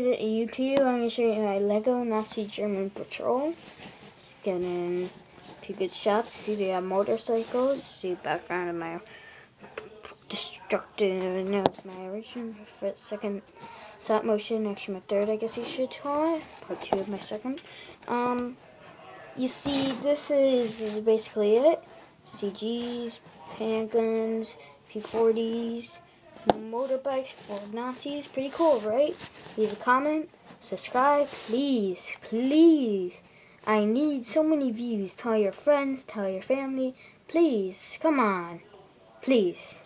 YouTube, I'm going to show you my Lego Nazi German Patrol. Let's get in a few good shots. See, they have motorcycles. See background of my destructive, no, it's my original second stop motion, actually my third, I guess you should call it. Part two of my second. Um, you see, this is, is basically it. CGs, handguns, P40s, motorbikes for Nazis. Pretty cool, right? Leave a comment, subscribe, please, please. I need so many views. Tell your friends, tell your family. Please, come on. Please.